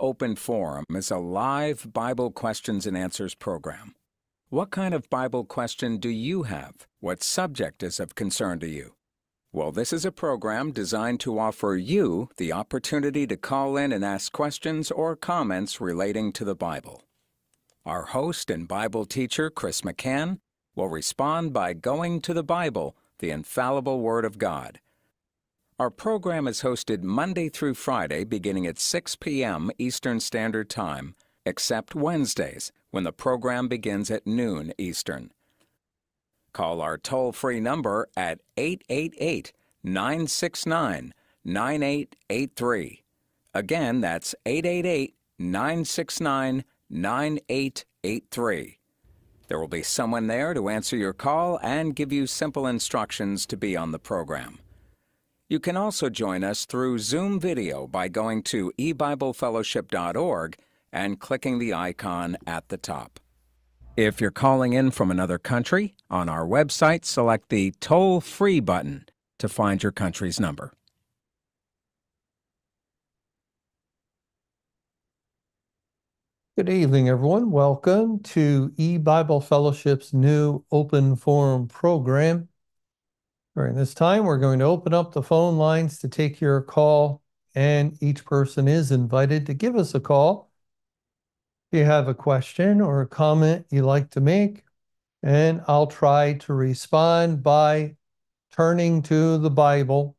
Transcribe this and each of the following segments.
Open Forum is a live Bible questions and answers program. What kind of Bible question do you have? What subject is of concern to you? Well, this is a program designed to offer you the opportunity to call in and ask questions or comments relating to the Bible. Our host and Bible teacher, Chris McCann, will respond by going to the Bible, the infallible Word of God. Our program is hosted Monday through Friday beginning at 6 p.m. Eastern Standard Time, except Wednesdays when the program begins at noon Eastern. Call our toll free number at 888 969 9883. Again, that's 888 969 9883. There will be someone there to answer your call and give you simple instructions to be on the program. You can also join us through Zoom video by going to ebiblefellowship.org and clicking the icon at the top. If you're calling in from another country, on our website, select the toll free button to find your country's number. Good evening, everyone. Welcome to E-Bible Fellowship's new open forum program. During this time, we're going to open up the phone lines to take your call, and each person is invited to give us a call if you have a question or a comment you'd like to make, and I'll try to respond by turning to the Bible,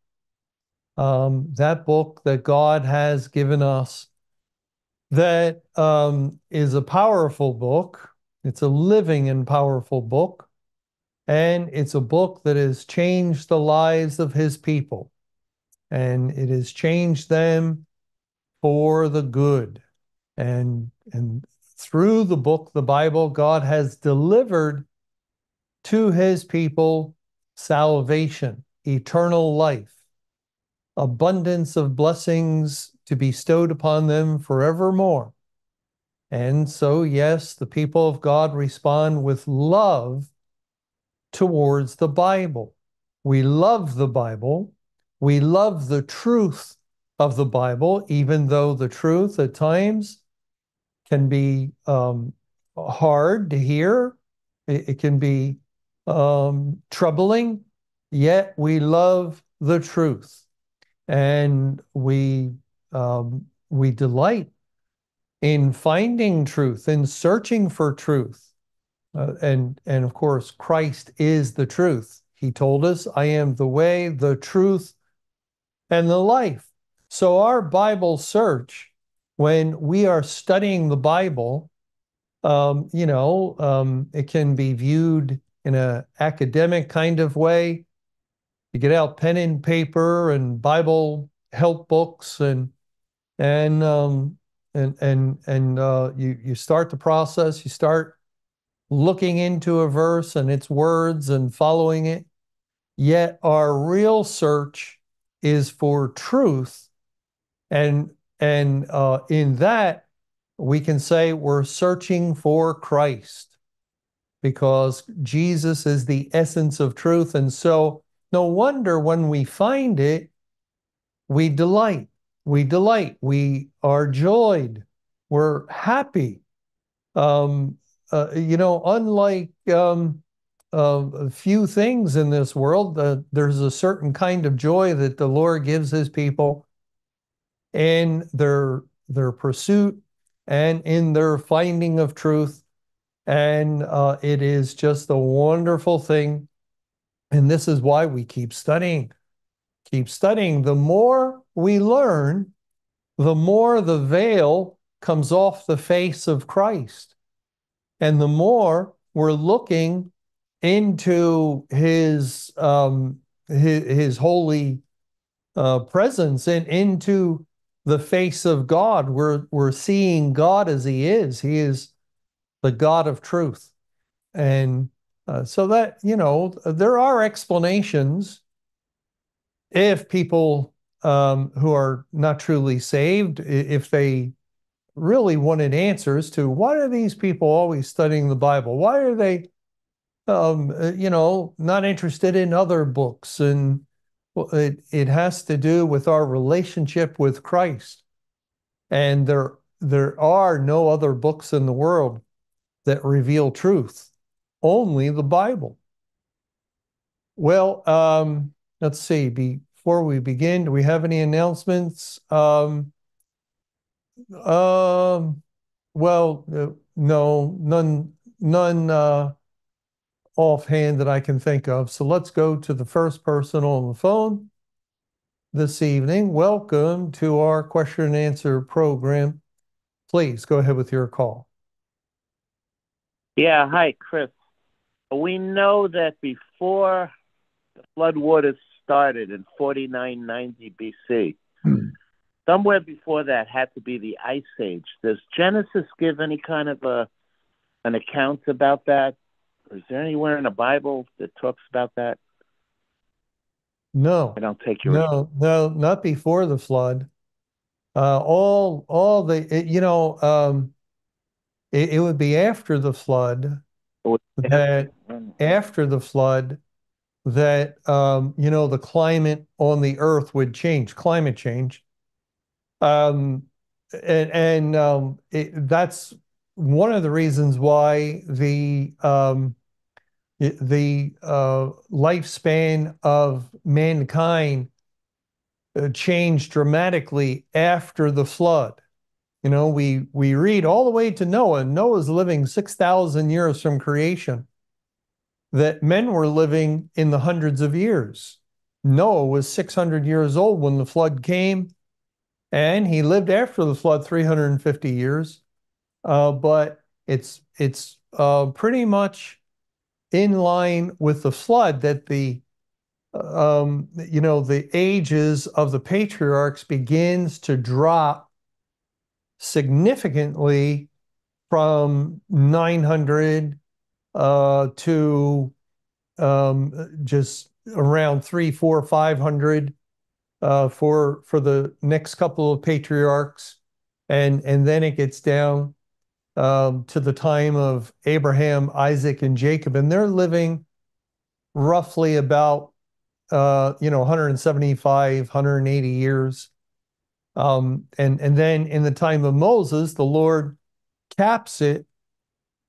um, that book that God has given us that um, is a powerful book. It's a living and powerful book. And it's a book that has changed the lives of his people. And it has changed them for the good. And, and through the book, the Bible, God has delivered to his people salvation, eternal life, abundance of blessings to be bestowed upon them forevermore. And so, yes, the people of God respond with love towards the Bible. We love the Bible. We love the truth of the Bible, even though the truth at times can be um, hard to hear. It, it can be um, troubling, yet we love the truth. And we, um, we delight in finding truth, in searching for truth. Uh, and, and of course, Christ is the truth. He told us, I am the way, the truth, and the life. So, our Bible search, when we are studying the Bible, um, you know, um, it can be viewed in an academic kind of way. You get out pen and paper and Bible help books and and um, and and and uh, you you start the process. You start looking into a verse and its words and following it. Yet our real search is for truth. And, and uh, in that, we can say we're searching for Christ because Jesus is the essence of truth. And so, no wonder when we find it, we delight. We delight. We are joyed. We're happy. Um, uh, you know, unlike um, uh, a few things in this world, uh, there's a certain kind of joy that the Lord gives His people in their their pursuit and in their finding of truth, and uh, it is just a wonderful thing. And this is why we keep studying, keep studying. The more we learn, the more the veil comes off the face of Christ and the more we're looking into his um, his, his holy uh, presence and into the face of God, we're we're seeing God as He is. He is the God of truth, and uh, so that you know there are explanations if people um, who are not truly saved, if they really wanted answers to why are these people always studying the Bible? Why are they, um, uh, you know, not interested in other books? And it, it has to do with our relationship with Christ. And there there are no other books in the world that reveal truth, only the Bible. Well, um, let's see. Before we begin, do we have any announcements? Um, um, well, uh, no, none, none uh, offhand that I can think of. So let's go to the first person on the phone this evening. Welcome to our question and answer program. Please go ahead with your call. Yeah, hi, Chris. We know that before the flood waters started in 4990 BC, hmm. Somewhere before that had to be the Ice Age. Does Genesis give any kind of a an account about that? Is there anywhere in the Bible that talks about that? No. I don't take your No, no, not before the flood. Uh, all all the it, you know um, it, it would be after the flood that after the flood that um, you know the climate on the earth would change climate change um, and and um, it, that's one of the reasons why the um, the uh, lifespan of mankind uh, changed dramatically after the flood you know, we we read all the way to Noah. Noah's living 6,000 years from creation. That men were living in the hundreds of years. Noah was 600 years old when the flood came, and he lived after the flood 350 years. Uh, but it's it's uh, pretty much in line with the flood that the um, you know the ages of the patriarchs begins to drop significantly from 900 uh, to um, just around three, four, five hundred uh, for for the next couple of patriarchs, and and then it gets down um, to the time of Abraham, Isaac, and Jacob, and they're living roughly about uh, you know 175, 180 years um, and, and then in the time of Moses, the Lord caps it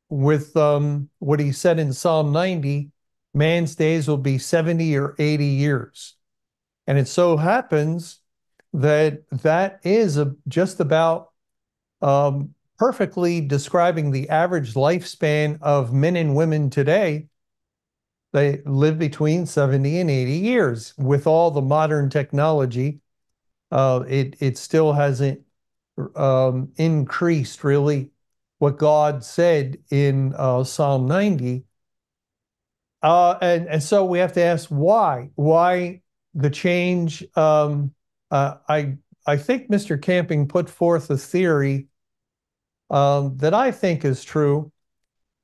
with um, what he said in Psalm 90 man's days will be 70 or 80 years. And it so happens that that is a, just about um, perfectly describing the average lifespan of men and women today. They live between 70 and 80 years with all the modern technology uh, it it still hasn't um, increased really what God said in uh, Psalm 90. Uh, and, and so we have to ask why? Why the change? Um, uh, I, I think Mr. Camping put forth a theory um, that I think is true,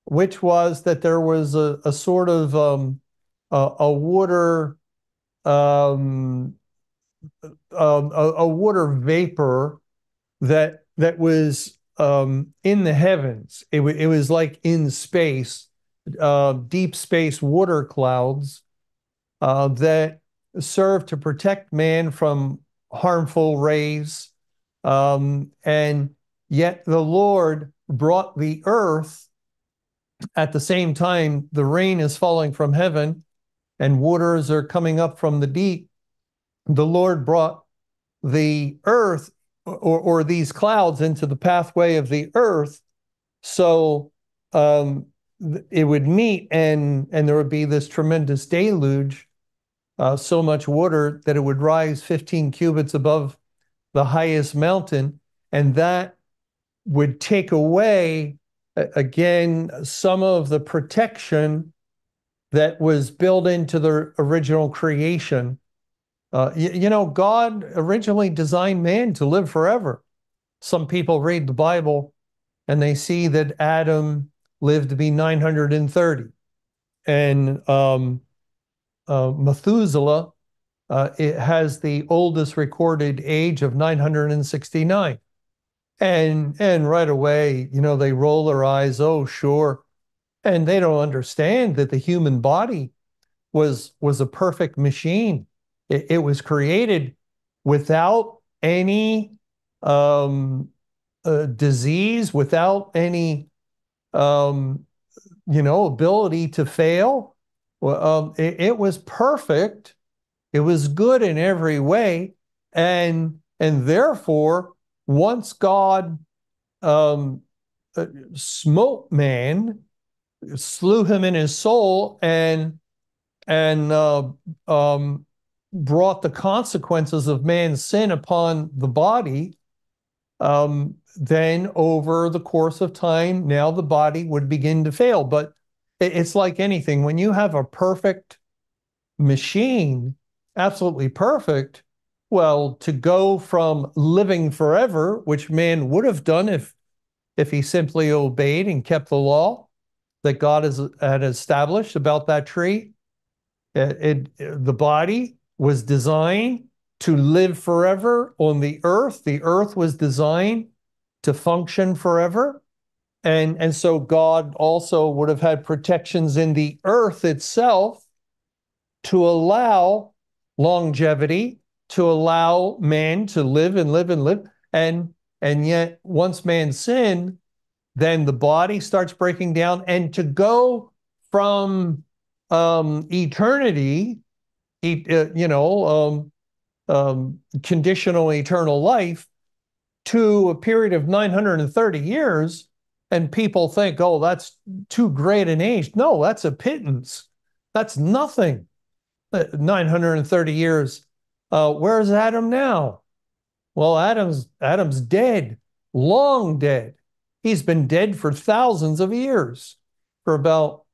which was that there was a, a sort of um, a, a, water um, um, a, a, water vapor that that was um, in the heavens. It, it was like in space, uh, deep space water clouds uh, that served to protect man from harmful rays. Um, and yet the Lord brought the earth. At the same time the rain is falling from heaven and waters are coming up from the deep. The Lord brought the earth or, or these clouds into the pathway of the earth. So um, it would meet and and there would be this tremendous deluge uh, so much water that it would rise 15 cubits above the highest mountain and that would take away again some of the protection that was built into the original creation uh, you, you know, God originally designed man to live forever. Some people read the Bible and they see that Adam lived to be 930. And um, uh, Methuselah uh, it has the oldest recorded age of 969. And, and right away, you know, they roll their eyes, oh, sure. And they don't understand that the human body was, was a perfect machine it, it was created without any um, uh, disease, without any, um, you know, ability to fail. Well, um, it, it was perfect. It was good in every way, and and therefore, once God um, uh, smote man, slew him in his soul, and and uh, um, brought the consequences of man's sin upon the body, um, then over the course of time, now the body would begin to fail. But it's like anything when you have a perfect machine, absolutely perfect. Well, to go from living forever, which man would have done if if he simply obeyed and kept the law that God has, had established about that tree, it, it, the body was designed to live forever on the earth. The earth was designed to function forever. And, and so God also would have had protections in the earth itself to allow longevity, to allow man to live and live and live. And, and yet, once man sinned, then the body starts breaking down. And to go from um, eternity, uh, you know, um, um, conditional eternal life to a period of 930 years, and people think, oh, that's too great an age. No, that's a pittance. That's nothing. Uh, 930 years. Uh, where's Adam now? Well, Adam's Adam's dead, long dead. He's been dead for thousands of years, for about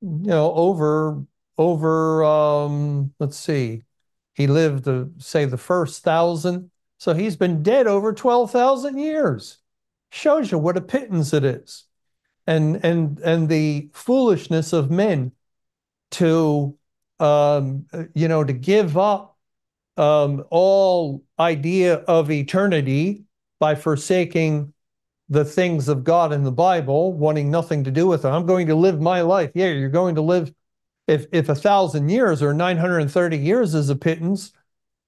you know over over um, let's see, he lived to say the first thousand, so he's been dead over twelve thousand years. Shows you what a pittance it is, and and and the foolishness of men to um, you know to give up um, all idea of eternity by forsaking the things of God in the Bible, wanting nothing to do with them. I'm going to live my life. Yeah, you're going to live. If if a thousand years or 930 years is a pittance,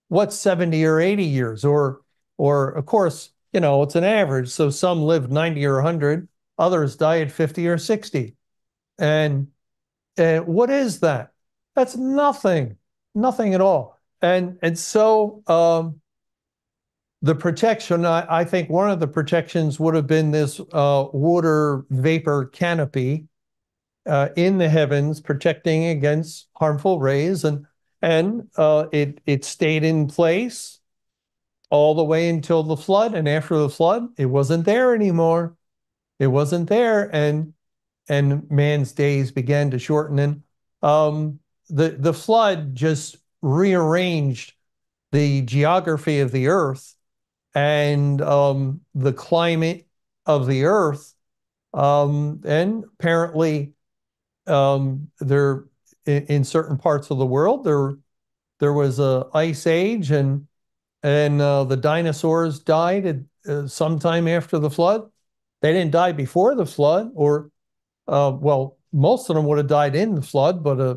what's 70 or 80 years? Or or of course, you know, it's an average. So some live 90 or 100, others die at 50 or 60. And uh, what is that? That's nothing, nothing at all. And and so um, the protection, I, I, think one of the protections would have been this uh, water vapor canopy uh, in the heavens, protecting against harmful rays, and and uh, it it stayed in place all the way until the flood. And after the flood, it wasn't there anymore. It wasn't there, and and man's days began to shorten. And um, the the flood just rearranged the geography of the earth and um, the climate of the earth. Um, and apparently, um, there in, in, certain parts of the world there there was a ice age, and and uh, the dinosaurs died at, uh, sometime after the flood. They didn't die before the flood, or uh, well, most of them would have died in the flood, but uh,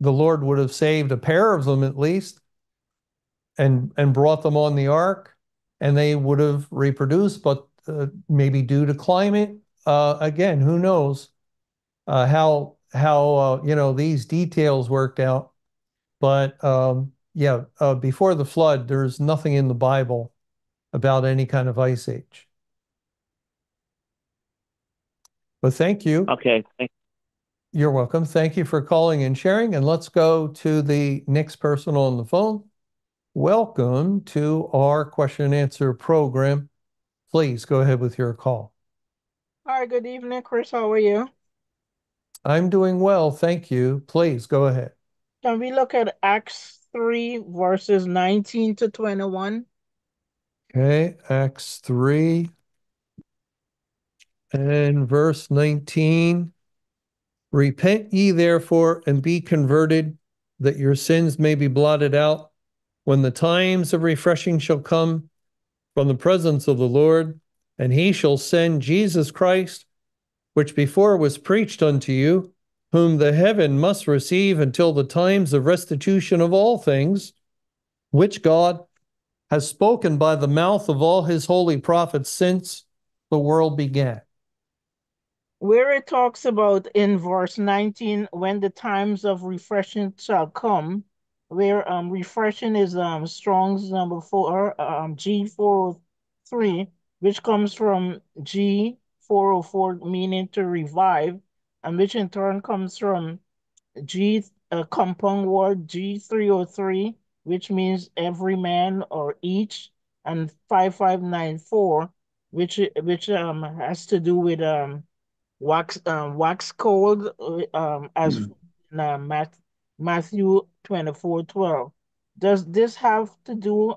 the Lord would have saved a pair of them at least, and and brought them on the ark and they would have reproduced, but uh, maybe due to climate, uh, again, who knows how how you know these details worked out. But um, yeah, uh, before the flood, there's nothing in the Bible about any kind of ice age. But thank you. Okay. You're welcome. Thank you for calling and sharing. And let's go to the next person on the phone. Welcome to our question and answer program. Please go ahead with your call. Hi, good evening, Chris. How are you? I'm doing well, thank you. Please go ahead. Can we look at Acts 3, verses 19 to 21? Okay, Acts 3 and verse 19. Repent ye therefore and be converted, that your sins may be blotted out when the times of refreshing shall come from the presence of the Lord, and he shall send Jesus Christ, which before was preached unto you, whom the heaven must receive until the times of restitution of all things, which God has spoken by the mouth of all his holy prophets since the world began. Where it talks about in verse 19, when the times of refreshing shall come, where um refreshing is um Strong's number four, um G403, which comes from G404, meaning to revive, and which in turn comes from G uh, compound word G303, which means every man or each, and 5594, which which um has to do with um wax um wax cold uh, um as Mm. in uh, Math, Matthew 24 12. Does this have to do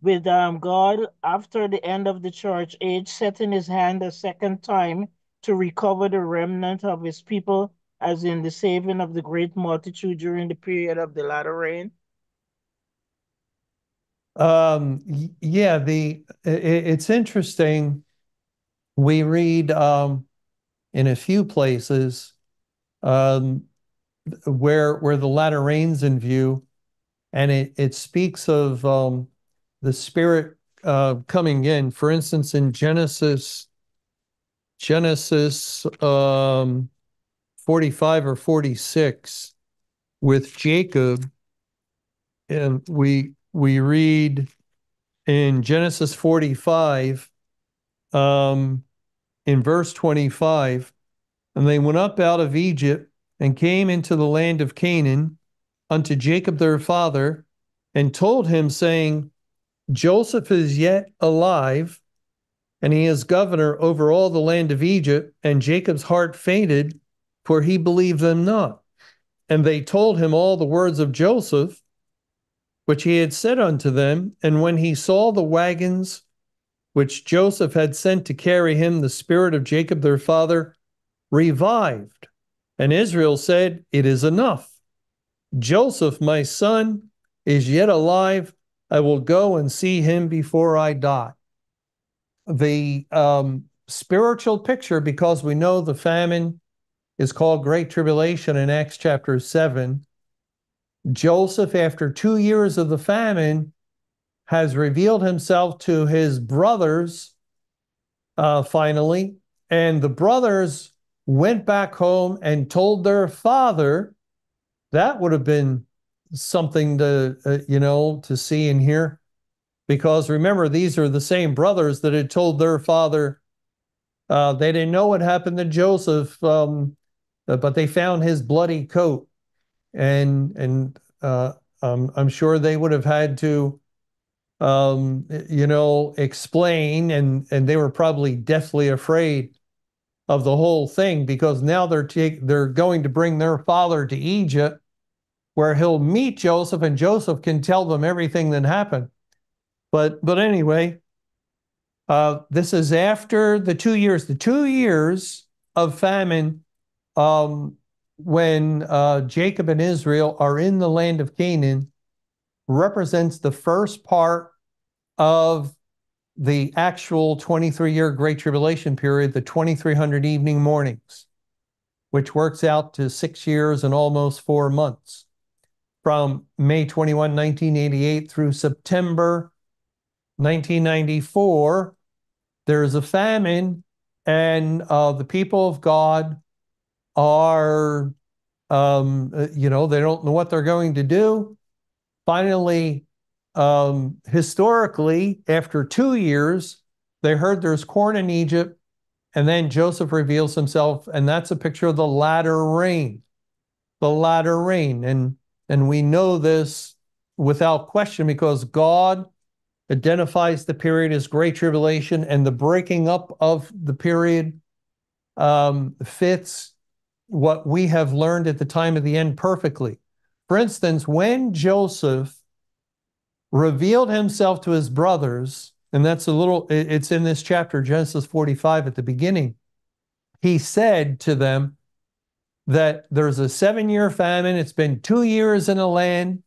with um God after the end of the church age setting his hand a second time to recover the remnant of his people as in the saving of the great multitude during the period of the latter rain? Um, yeah, the i- i- it's interesting. We read um, in a few places um, where where the latter rains in view, and it it speaks of um, the Spirit uh, coming in. For instance, in Genesis Genesis um, 45 or 46 with Jacob, and we we read in Genesis 45, um, in verse 25, and they went up out of Egypt and came into the land of Canaan unto Jacob their father, and told him, saying, Joseph is yet alive, and he is governor over all the land of Egypt. And Jacob's heart fainted, for he believed them not. And they told him all the words of Joseph, which he had said unto them. And when he saw the wagons which Joseph had sent to carry him, the spirit of Jacob their father revived. And Israel said, It is enough. Joseph, my son, is yet alive. I will go and see him before I die. The um, spiritual picture, because we know the famine is called Great Tribulation in Acts chapter 7. Joseph, after two years of the famine, has revealed himself to his brothers uh, finally, and the brothers went back home and told their father. That would have been something to, uh, you know, to see and hear. Because remember, these are the same brothers that had told their father uh, they didn't know what happened to Joseph, um, uh, but they found his bloody coat, and and uh, um, I'm sure they would have had to, um, you know, explain, and and they were probably deathly afraid of the whole thing because now they're take, they're going to bring their father to Egypt, where he'll meet Joseph, and Joseph can tell them everything that happened. But but anyway, uh, this is after the two years, the two years of famine, um, when uh, Jacob and Israel are in the land of Canaan, represents the first part of the actual 23 year Great Tribulation period, the 2300 evening mornings, which works out to six years and almost four months from May 21, 1988 through September 1994, there's a famine, and uh, the people of God are, um, uh, you know, they don't know what they're going to do. Finally, um, historically, after two years, they heard there's corn in Egypt, and then Joseph reveals himself, and that's a picture of the latter rain, the latter rain, and and we know this without question because God identifies the period as Great Tribulation, and the breaking up of the period um, fits what we have learned at the time of the end perfectly. For instance, when Joseph revealed himself to his brothers, and that's a little, it's in this chapter, Genesis 45 at the beginning, he said to them that there's a seven year famine. It's been two years in the land,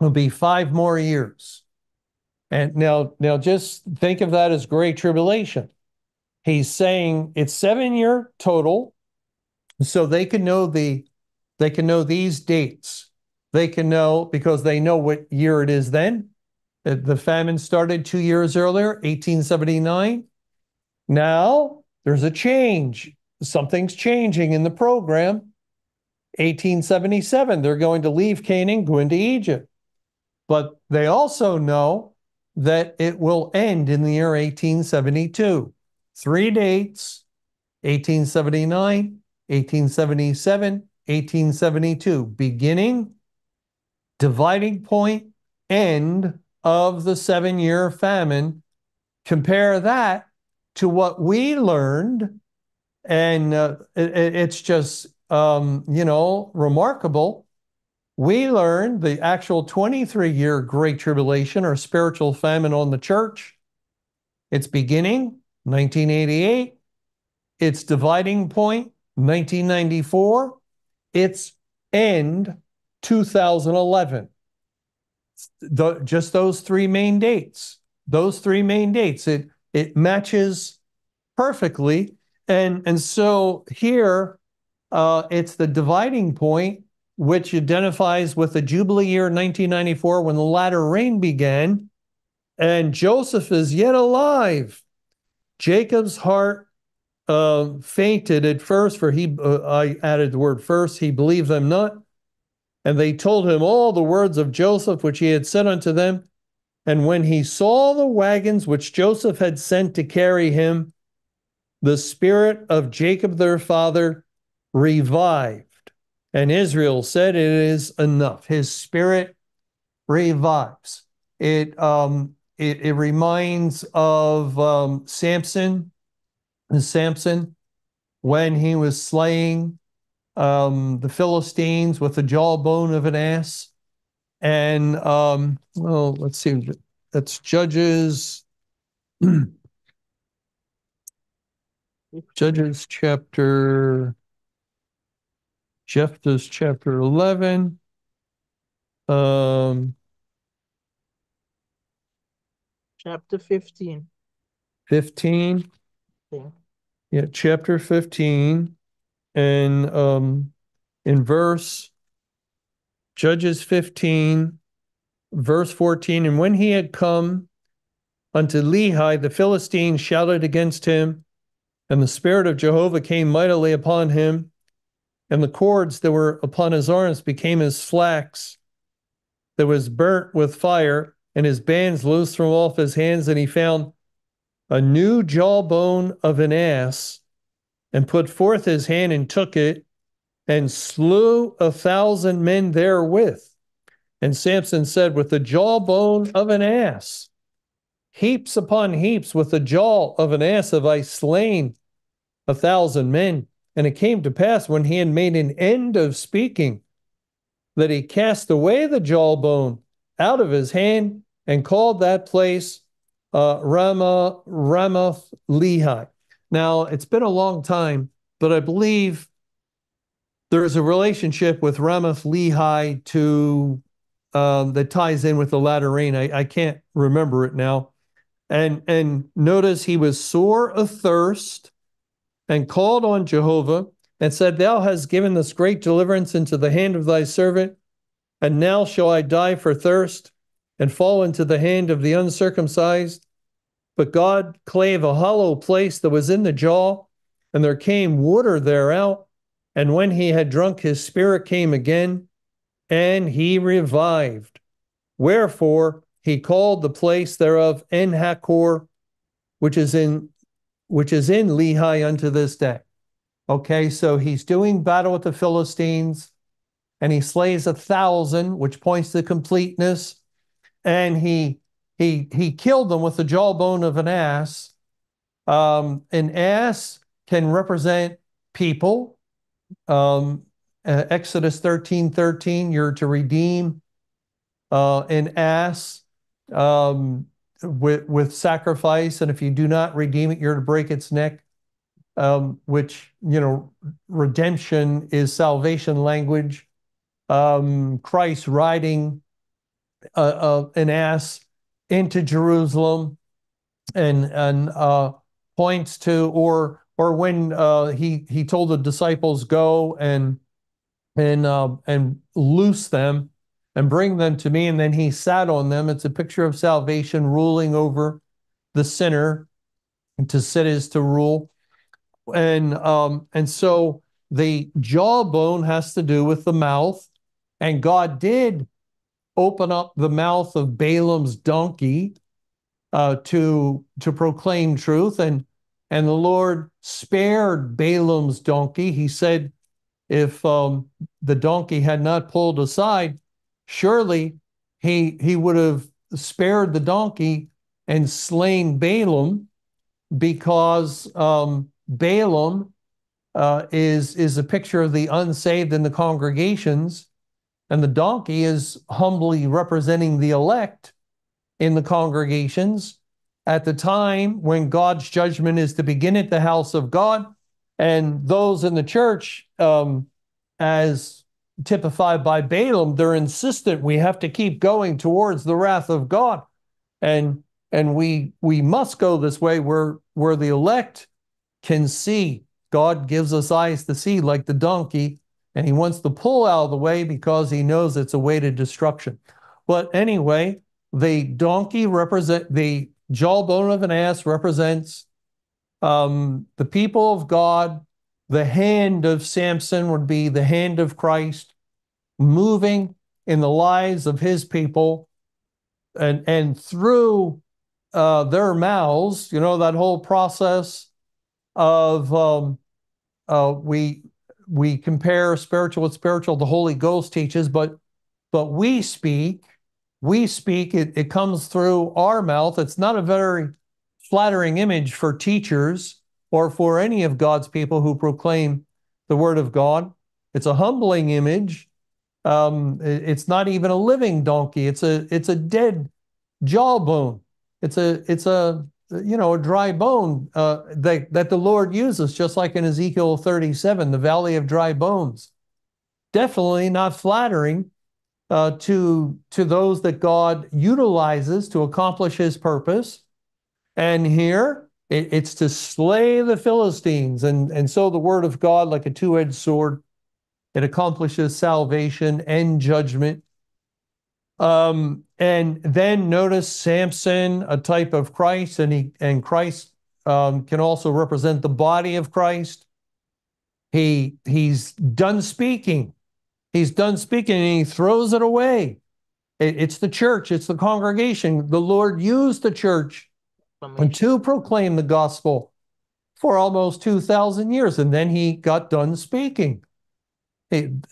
it'll be five more years. And now, now just think of that as great tribulation. He's saying it's seven year total, so they can know the they can know these dates. They can know because they know what year it is then. The famine started two years earlier, 1879. Now there's a change. Something's changing in the program. 1877, they're going to leave Canaan, go into Egypt. But they also know that it will end in the year 1872. Three dates 1879, 1877, 1872. Beginning, dividing point, end of the seven year famine. Compare that to what we learned, and uh, it, it's just, um, you know, remarkable. We learned the actual 23 year Great Tribulation or spiritual famine on the church. Its beginning, 1988. Its dividing point, 1994. Its end, 2011. The, just those three main dates. Those three main dates. It it matches perfectly. And, and so here, uh, it's the dividing point, which identifies with the Jubilee year 1994 when the latter rain began. And Joseph is yet alive. Jacob's heart uh, fainted at first, for he, uh, I added the word first, he believed them not. And they told him all the words of Joseph, which he had said unto them. And when he saw the wagons which Joseph had sent to carry him, the spirit of Jacob their father revived. And Israel said, It is enough. His spirit revives. It, um, it, it reminds of um, Samson, Samson, when he was slaying um, the Philistines with the jawbone of an ass. And um, well, let's see, that's Judges. Judges chapter, Jephthah's chapter 11. Um, chapter 15. 15. Okay. Yeah, chapter 15. And um, in verse Judges 15, verse 14. And when he had come unto Lehi, the Philistines shouted against him, and the Spirit of Jehovah came mightily upon him, and the cords that were upon his arms became as flax that was burnt with fire, and his bands loosed from off his hands, and he found a new jawbone of an ass, and put forth his hand and took it, and slew a thousand men therewith. And Samson said, With the jawbone of an ass, heaps upon heaps, with the jaw of an ass have I slain a thousand men. And it came to pass when he had made an end of speaking that he cast away the jawbone out of his hand and called that place uh, Rama, Ramath Lehi. Now, it's been a long time, but I believe there's a relationship with Ramath Lehi to um, that ties in with the latter rain. I, I can't remember it now. And and notice he was sore athirst and called on Jehovah and said, Thou hast given this great deliverance into the hand of thy servant, and now shall I die for thirst and fall into the hand of the uncircumcised. But God clave a hollow place that was in the jaw, and there came water thereout and when he had drunk, his spirit came again, and he revived. Wherefore he called the place thereof En-hakkore, which is in which is in Lehi unto this day. Okay, so he's doing battle with the Philistines, and he slays a thousand, which points to completeness, and he he he killed them with the jawbone of an ass. Um, an ass can represent people um, uh, Exodus 13 13, you're to redeem uh, an ass um, with, with sacrifice. And if you do not redeem it, you're to break its neck, um, which, you know, redemption is salvation language. Um, Christ riding uh, uh, an ass into Jerusalem and, and uh, points to, or or when uh, he he told the disciples go and and and loose them and bring them to me, and then he sat on them. It's a picture of salvation ruling over the sinner. And to sit is to rule. And um, and so the jawbone has to do with the mouth, and God did open up the mouth of Balaam's donkey uh, to to proclaim truth, and and the Lord spared Balaam's donkey. He said, if um, the donkey had not pulled aside, surely he he would have spared the donkey and slain Balaam, because um, Balaam uh, is is a picture of the unsaved in the congregations, and the donkey is humbly representing the elect in the congregations at the time when God's judgment is to begin at the house of God, and those in the church, um, as typified by Balaam, they're insistent we have to keep going towards the wrath of God, and and we we must go this way where where the elect can see. God gives us eyes to see, like the donkey, and He wants to pull out of the way because He knows it's a way to destruction. But anyway, the donkey represent the jawbone of an ass represents um, the people of God. The hand of Samson would be the hand of Christ moving in the lives of his people and and through uh, their mouths, you know, that whole process of um, uh, we we compare spiritual with spiritual. The Holy Ghost teaches, but but we speak we speak, it, it comes through our mouth. It's not a very flattering image for teachers or for any of God's people who proclaim the word of God. It's a humbling image. Um, it's not even a living donkey. It's a it's a dead jawbone. It's a it's a you know a dry bone uh, that that the Lord uses, just like in Ezekiel 37, the valley of dry bones. Definitely not flattering uh, to, to those that God utilizes to accomplish his purpose. And here it, it's to slay the Philistines. And, and so the word of God, like a two edged sword, it accomplishes salvation and judgment. Um, and then notice Samson, a type of Christ, and he and Christ um, can also represent the body of Christ. He he's done speaking. He's done speaking and he throws it away. it's the church, it's the congregation. The Lord used the church to proclaim the gospel for almost 2,000 years. And then he got done speaking.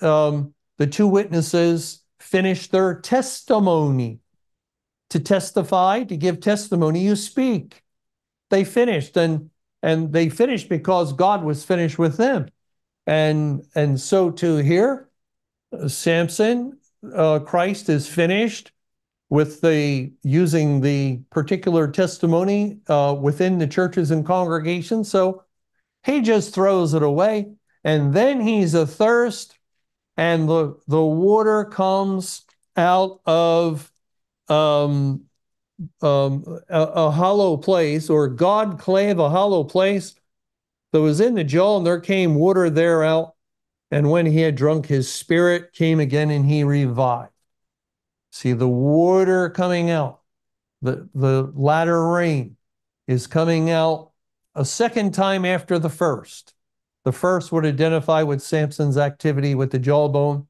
Um, the two witnesses finished their testimony. To testify, to give testimony, you speak. They finished, and and they finished because God was finished with them. And and so to here, Samson, uh, Christ is finished with the using the particular testimony uh, within the churches and congregations. So he just throws it away, and then he's athirst, and the the water comes out of um, um, a, a, hollow place, or God clave a hollow place that was in the jaw, and there came water there out and when he had drunk, his spirit came again and he revived. See the water coming out, the, the latter rain is coming out a second time after the first. The first would identify with Samson's activity with the jawbone.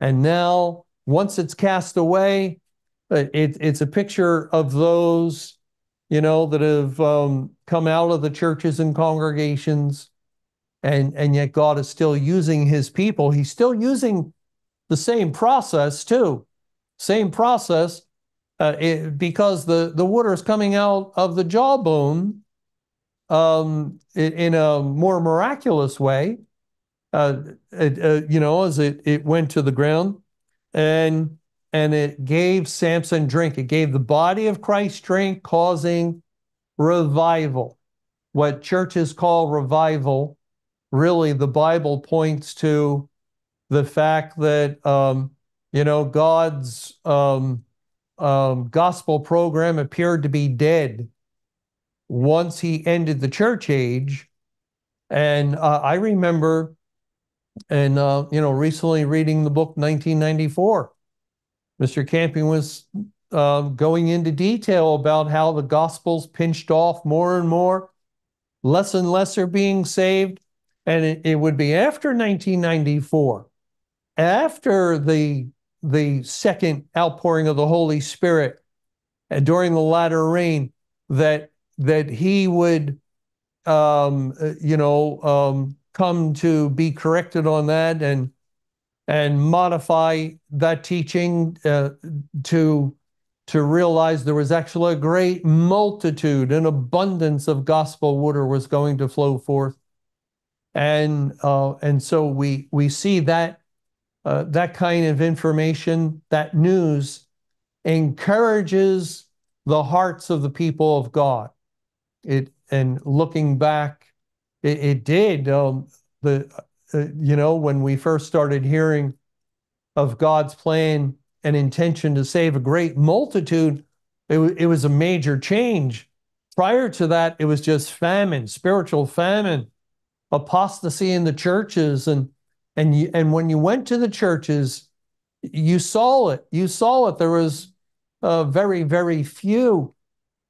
And now, once it's cast away, uh, it, it's a picture of those, you know, that have um, come out of the churches and congregations and and yet God is still using his people. He's still using the same process too, same process, uh, it, because the the water is coming out of the jawbone um, in, a more miraculous way. Uh, it, uh, you know, as it it went to the ground, and and it gave Samson drink. It gave the body of Christ drink, causing revival. What churches call revival really the Bible points to the fact that um, you know God's um, um, gospel program appeared to be dead once He ended the church age, and uh, I remember, and uh, you know, recently reading the book 1994. Mr. Camping was uh, going into detail about how the gospel's pinched off more and more, less and less are being saved. And it, it would be after 1994, after the, the second outpouring of the Holy Spirit and during the latter rain, that, that he would, um, uh, you know, um, come to be corrected on that and and modify that teaching uh, to to realize there was actually a great multitude and abundance of gospel water was going to flow forth. And uh, and so we we see that uh, that kind of information that news encourages the hearts of the people of God it and looking back it, it did um, the uh, you know, when we first started hearing of God's plan and intention to save a great multitude, it, it was a major change. Prior to that, it was just famine, spiritual famine, apostasy in the churches, and and you, and when you went to the churches, you saw it. You saw it. There was uh, very very few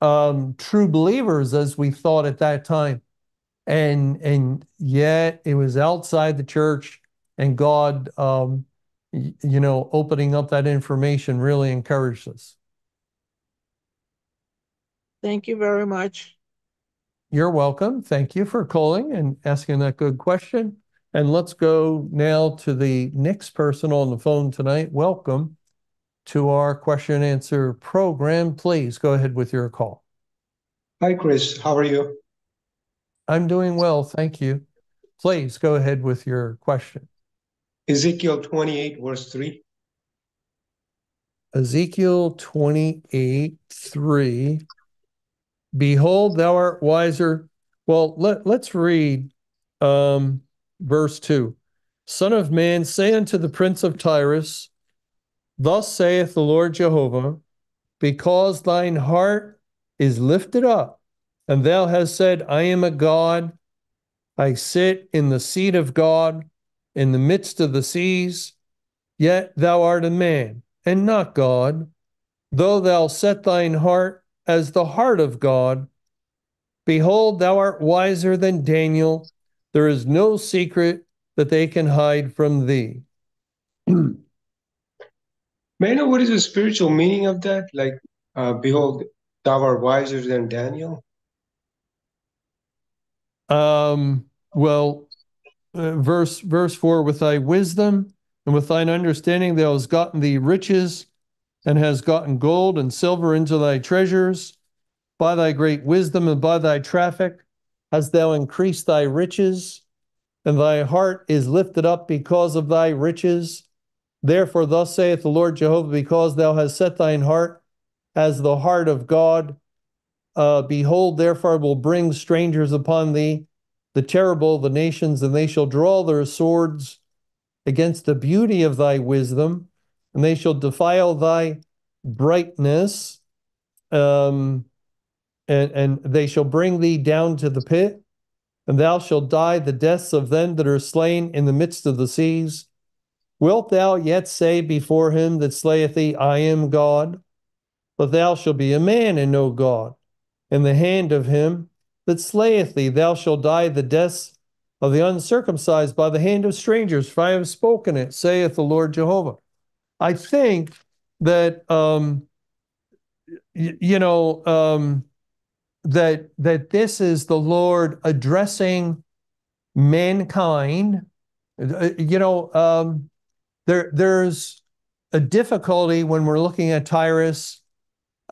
um, true believers, as we thought at that time. And and yet it was outside the church and god um, you know opening up that information really encouraged us. Thank you very much. You're welcome. Thank you for calling and asking that good question. And let's go now to the next person on the phone tonight. Welcome to our question and answer program please go ahead with your call hi chris how are you I'm doing well, thank you. Please go ahead with your question. Ezekiel 28, verse 3. Ezekiel 28, 3. Behold, thou art wiser. Well, let, let's read um, verse 2. Son of man, say unto the prince of Tyrus, Thus saith the Lord Jehovah, because thine heart is lifted up and thou hast said, I am a God. I sit in the seat of God in the midst of the seas. Yet thou art a man, and not God. Though thou set thine heart as the heart of God, behold, thou art wiser than Daniel. There is no secret that they can hide from thee. May I know what is the spiritual meaning of that? Like, uh, behold, thou art wiser than Daniel? Um, well, uh, verse verse four: With thy wisdom and with thine understanding, thou hast gotten thee riches, and hast gotten gold and silver into thy treasures. By thy great wisdom and by thy traffic, hast thou increased thy riches, and thy heart is lifted up because of thy riches. Therefore, thus saith the Lord Jehovah, because thou hast set thine heart as the heart of God uh, Behold, therefore, I will bring strangers upon thee, the terrible, the nations, and they shall draw their swords against the beauty of thy wisdom, and they shall defile thy brightness, um, and, and they shall bring thee down to the pit, and thou shalt die the deaths of them that are slain in the midst of the seas. Wilt thou yet say before him that slayeth thee, I am God? But thou shalt be a man and no God in the hand of him that slayeth thee. Thou shalt die the deaths of the uncircumcised by the hand of strangers, for I have spoken it, saith the Lord Jehovah. I think that um, you know um, that that this is the Lord addressing mankind. Uh, you know, um, there there's a difficulty when we're looking at Tyrus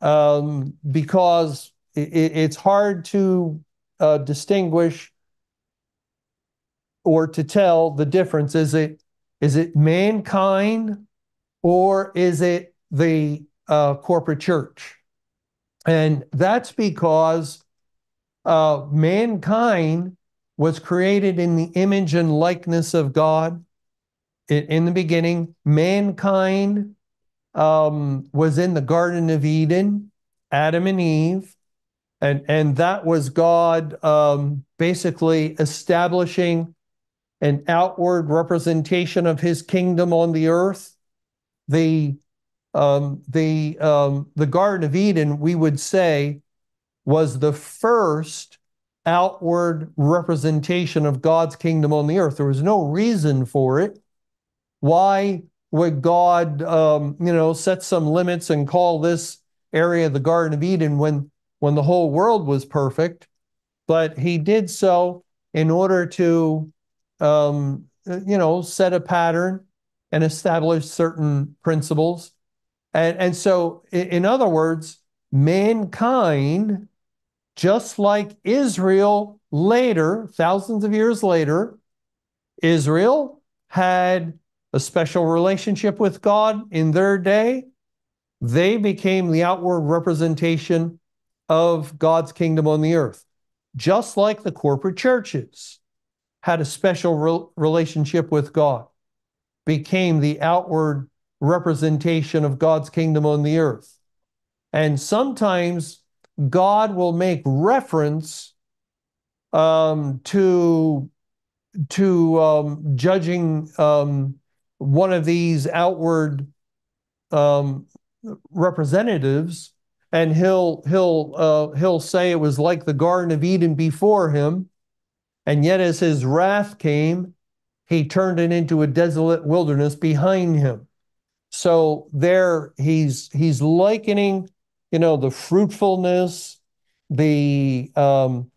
um, because it, it's hard to uh, distinguish or to tell the difference. Is it is it mankind or is it the uh, corporate church? And that's because uh, mankind was created in the image and likeness of God. In, the beginning, mankind um, was in the Garden of Eden, Adam and Eve and and that was God um, basically establishing an outward representation of His kingdom on the earth. The um, the um, the Garden of Eden, we would say, was the first outward representation of God's kingdom on the earth. There was no reason for it. Why would God, um, you know, set some limits and call this area the Garden of Eden when when the whole world was perfect? But He did so in order to, um, you know, set a pattern and establish certain principles. And, and so, in other words, mankind just like Israel later, thousands of years later, Israel had a special relationship with God in their day. They became the outward representation of God's kingdom on the earth, just like the corporate churches had a special re- relationship with God, became the outward representation of God's kingdom on the earth. And sometimes God will make reference um, to to um, judging um, one of these outward um, representatives, and he'll he'll uh, he'll say it was like the Garden of Eden before him, and yet as his wrath came, he turned it into a desolate wilderness behind him. So there, he's he's likening you know, the fruitfulness, the um,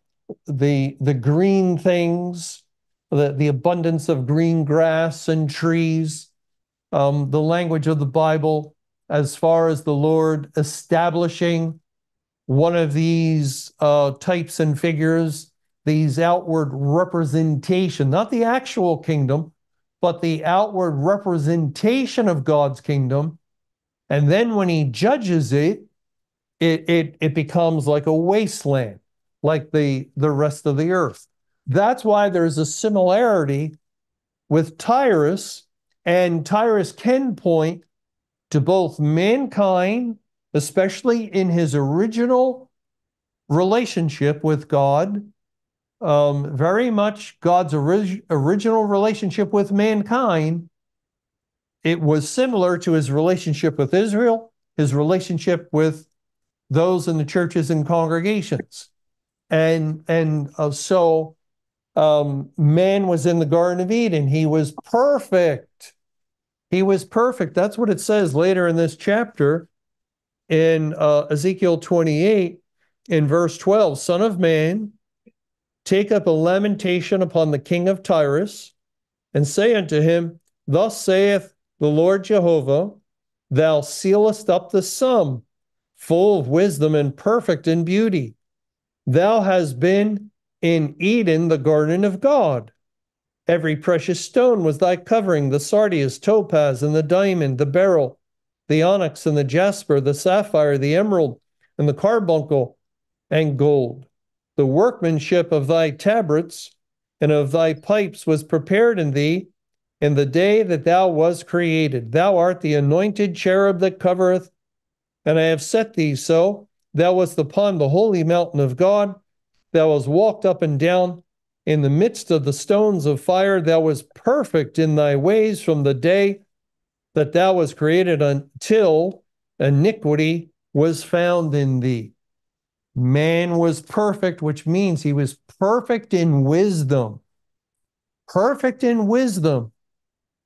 the the green things, the, the abundance of green grass and trees, um, the language of the Bible as far as the Lord establishing one of these uh, types and figures, these outward representation, not the actual kingdom, but the outward representation of God's kingdom. And then when he judges it, it, it, it becomes like a wasteland, like the, the rest of the earth. That's why there's a similarity with Tyrus, and Tyrus can point to both mankind, especially in his original relationship with God, um, very much God's orig- original relationship with mankind. It was similar to his relationship with Israel, his relationship with those in the churches and congregations. And, and uh, so um, man was in the Garden of Eden. He was perfect. He was perfect. That's what it says later in this chapter in uh, Ezekiel 28 in verse 12 Son of man, take up a lamentation upon the king of Tyrus and say unto him, Thus saith the Lord Jehovah, Thou sealest up the sum full of wisdom and perfect in beauty. Thou hast been in Eden, the garden of God. Every precious stone was thy covering the sardius, topaz, and the diamond, the beryl, the onyx, and the jasper, the sapphire, the emerald, and the carbuncle, and gold. The workmanship of thy tabrets and of thy pipes was prepared in thee in the day that thou wast created. Thou art the anointed cherub that covereth and I have set thee so. Thou wast upon the holy mountain of God. Thou hast walked up and down in the midst of the stones of fire. Thou wast perfect in thy ways from the day that thou was created until iniquity was found in thee. Man was perfect, which means he was perfect in wisdom. Perfect in wisdom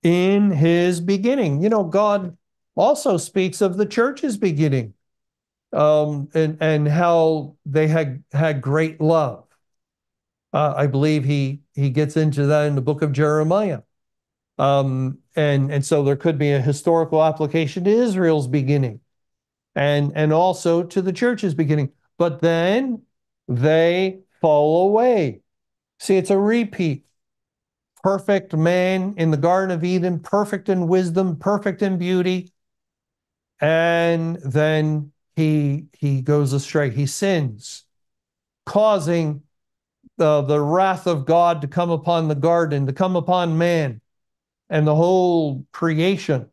in his beginning. You know, God also speaks of the church's beginning um, and, and how they had, had great love. Uh, I believe he, he gets into that in the book of Jeremiah. Um, and, and so there could be a historical application to Israel's beginning and, and also to the church's beginning. But then they fall away. See, it's a repeat. Perfect man in the Garden of Eden, perfect in wisdom, perfect in beauty, and then he he goes astray. He sins causing the, the wrath of god to come upon the garden to come upon man and the whole creation.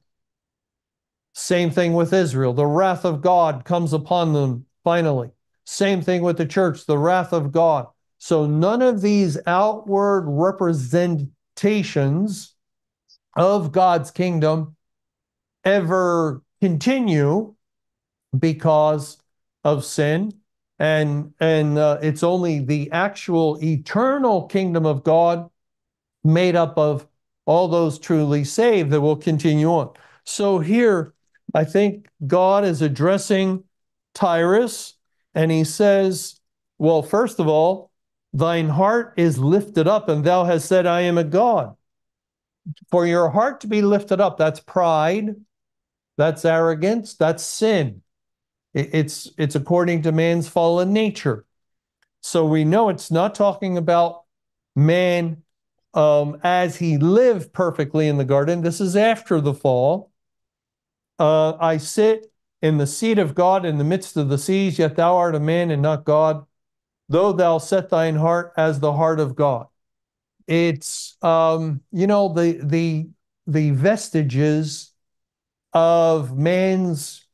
Same thing with israel. The wrath of god comes upon them finally. Same thing with the church the wrath of god. So none of these outward representations of god's kingdom ever continue because of sin and and uh, it's only the actual eternal kingdom of God made up of all those truly saved that will continue on. So here I think God is addressing Tyrus and he says, well first of all, thine heart is lifted up and thou hast said I am a God. For your heart to be lifted up that's pride, that's arrogance, that's sin. It's, it's according to man's fallen nature. So we know it's not talking about man um, as he lived perfectly in the garden. This is after the fall. Uh, I sit in the seat of God in the midst of the seas, yet thou art a man and not God, though thou set thine heart as the heart of God. It's um, you know the the the vestiges of man's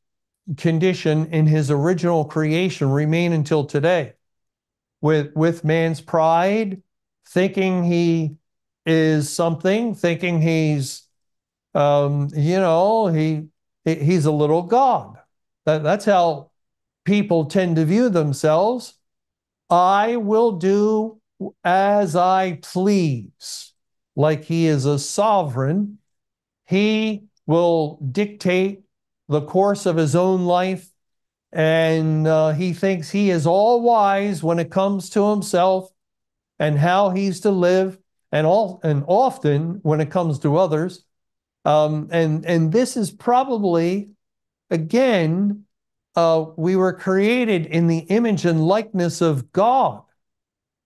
condition in his original creation remain until today. With, with man's pride, thinking he is something, thinking he's, um, you know, he, he's a little God. That, that's how people tend to view themselves. I will do as I please, like he is a sovereign. He will dictate the course of his own life, and uh, he thinks he is all wise when it comes to himself and how he's to live, and all and often when it comes to others. Um, and and this is probably again uh, we were created in the image and likeness of God.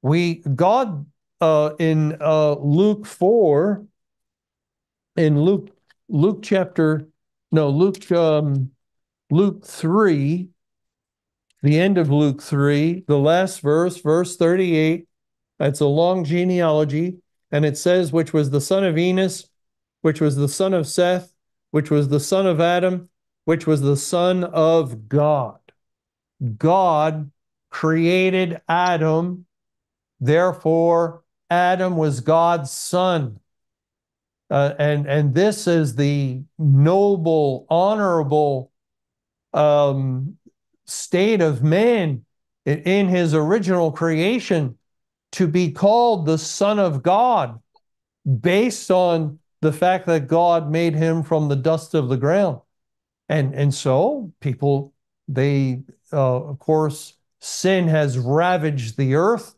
We God uh, in uh, Luke four, in Luke Luke chapter no, Luke, um, Luke 3, the end of Luke 3, the last verse, verse 38. It's a long genealogy. And it says, which was the son of Enos, which was the son of Seth, which was the son of Adam, which was the son of God. God created Adam. Therefore, Adam was God's son. Uh, and and this is the noble, honorable um, state of man in his original creation to be called the Son of God, based on the fact that God made him from the dust of the ground. And and so people they uh, of course sin has ravaged the earth.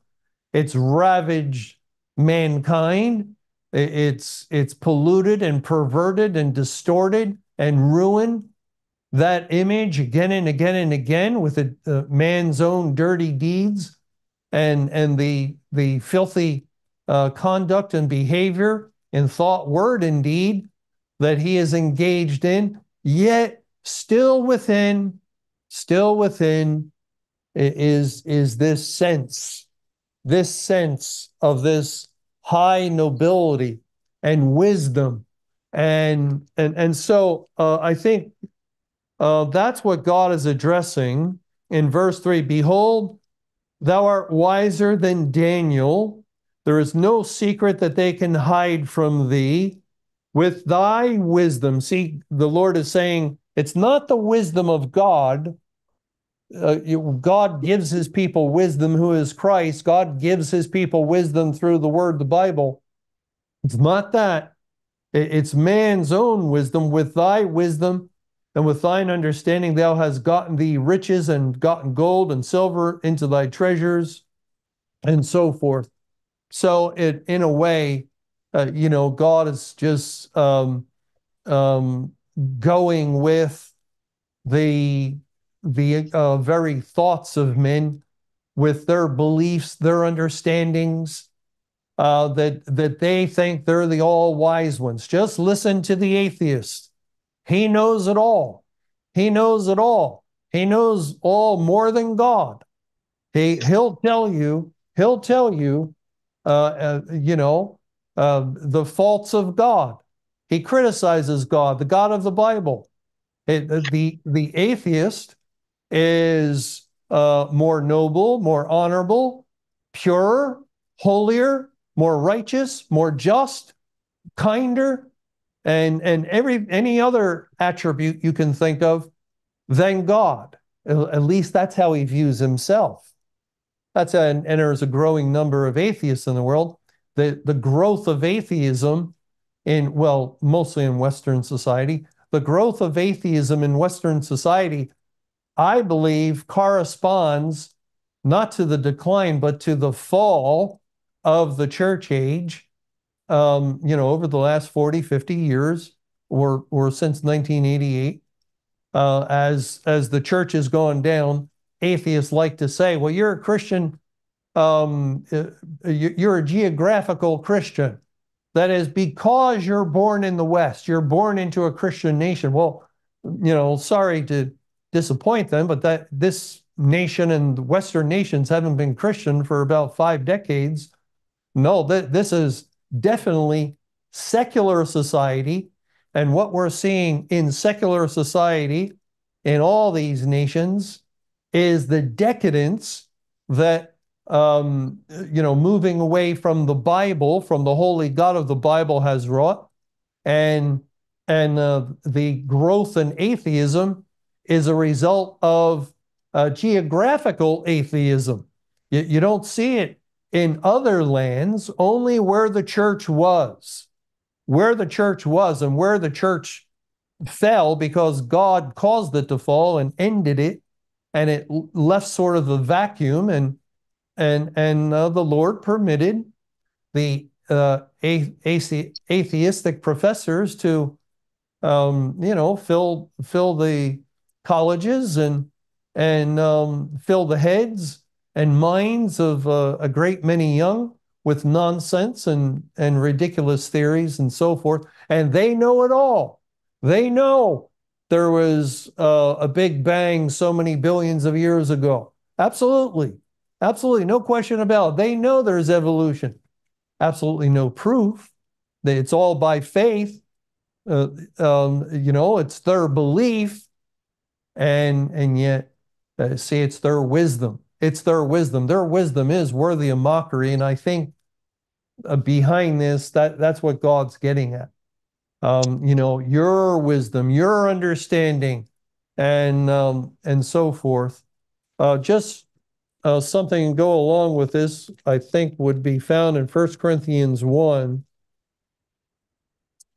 It's ravaged mankind it's, it's polluted and perverted and distorted and ruined that image again and again and again with a, uh, man's own dirty deeds and, and the, the filthy uh, conduct and behavior in thought, word, and deed that he is engaged in, yet still within, still within is, is this sense, this sense of this high nobility and wisdom. And, and, and so uh, I think uh, that's what God is addressing in verse 3 Behold, thou art wiser than Daniel. There is no secret that they can hide from thee. With thy wisdom, see, the Lord is saying, it's not the wisdom of God uh, God gives his people wisdom, who is Christ. God gives his people wisdom through the word, the Bible. It's not that. It's man's own wisdom. With thy wisdom and with thine understanding, thou hast gotten thee riches and gotten gold and silver into thy treasures and so forth. So, it, in a way, uh, you know, God is just um, um, going with the the uh, very thoughts of men with their beliefs, their understandings, uh, that, that they think they're the all wise ones. Just listen to the atheist. He knows it all. He knows it all. He knows all more than God. He, he'll tell you, he'll tell you, uh, uh you know, uh, the faults of God. He criticizes God, the God of the Bible. It, the, the atheist is uh, more noble, more honorable, purer, holier, more righteous, more just, kinder, and and every any other attribute you can think of than God. At least that's how he views himself. That's a, and, there's a growing number of atheists in the world. The the growth of atheism in well, mostly in Western society, the growth of atheism in Western society, I believe, corresponds not to the decline, but to the fall of the church age um, you know, over the last 40, 50 years or, or since 1988, uh, as, as the church has gone down, atheists like to say, well, you're a Christian, um, uh, you're a geographical Christian. That is because you're born in the West, you're born into a Christian nation. Well, you know, sorry to disappoint them, but that this nation and Western nations haven't been Christian for about five decades. No, th- this is definitely secular society. And what we're seeing in secular society in all these nations is the decadence that, um, you know, moving away from the Bible, from the holy God of the Bible has wrought. And, and uh, the growth in atheism is a result of uh, geographical atheism. You, you don't see it in other lands only where the church was. Where the church was and where the church fell because God caused it to fall and ended it, and it left sort of a vacuum, and and and uh, the Lord permitted the uh, atheistic professors to, um, you know, fill fill the colleges and and um, fill the heads and minds of uh, a great many young with nonsense and, and ridiculous theories and so forth. And they know it all. They know there was uh, a big bang so many billions of years ago. Absolutely. Absolutely. No question about it. They know there's evolution. Absolutely no proof. It's all by faith. Uh, um, you know, it's their belief. And, and yet, uh, see, it's their wisdom it's their wisdom. Their wisdom is worthy of mockery. And I think uh, behind this, that, that's what God's getting at. Um, you know, your wisdom, your understanding, and um, and so forth. Uh, just uh, something to go along with this, I think, would be found in First Corinthians 1.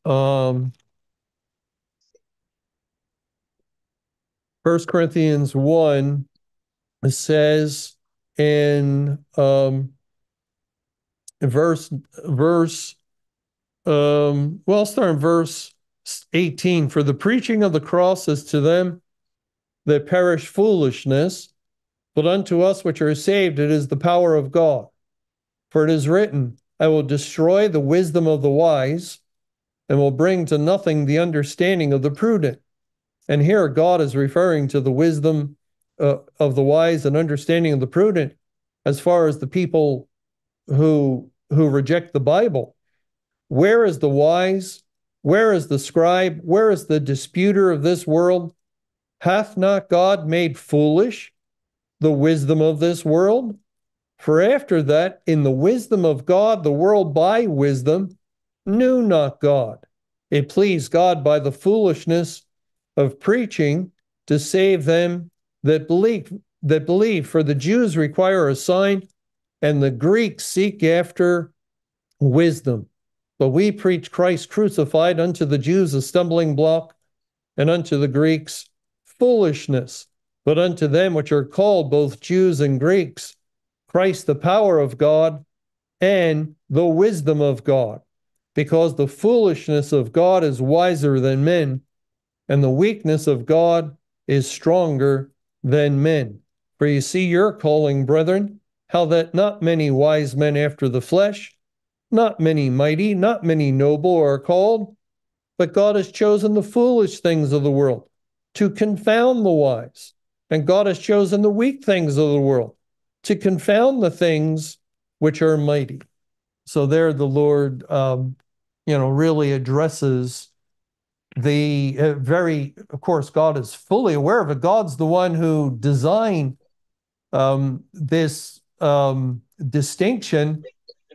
Um, 1 Corinthians 1 says in um, verse verse um, well, I'll start in verse 18. For the preaching of the cross is to them that perish foolishness, but unto us which are saved it is the power of God. For it is written, I will destroy the wisdom of the wise, and will bring to nothing the understanding of the prudent. And here God is referring to the wisdom uh, of the wise and understanding of the prudent as far as the people who who reject the Bible. Where is the wise? Where is the scribe? Where is the disputer of this world? Hath not God made foolish the wisdom of this world? For after that, in the wisdom of God, the world by wisdom knew not God. It pleased God by the foolishness of preaching to save them that believe that believe for the Jews require a sign and the Greeks seek after wisdom. But we preach Christ crucified unto the Jews a stumbling block and unto the Greeks foolishness. But unto them which are called both Jews and Greeks, Christ the power of God and the wisdom of God. Because the foolishness of God is wiser than men, and the weakness of God is stronger than men. For you see your calling, brethren, how that not many wise men after the flesh, not many mighty, not many noble are called, but God has chosen the foolish things of the world to confound the wise. And God has chosen the weak things of the world to confound the things which are mighty. So there the Lord, um, you know, really addresses the uh, very, of course, God is fully aware of it. God's the one who designed um, this um, distinction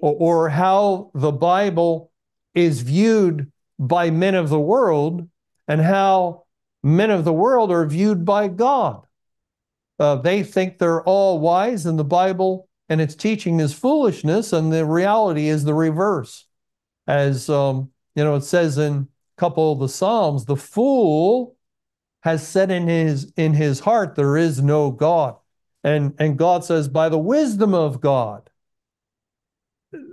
or, or, how the Bible is viewed by men of the world and how men of the world are viewed by God. Uh, they think they're all wise, and the Bible and its teaching is foolishness, and the reality is the reverse. As um, you know, it says in couple of the Psalms, the fool has said in his in his heart there is no God. And and God says, by the wisdom of God.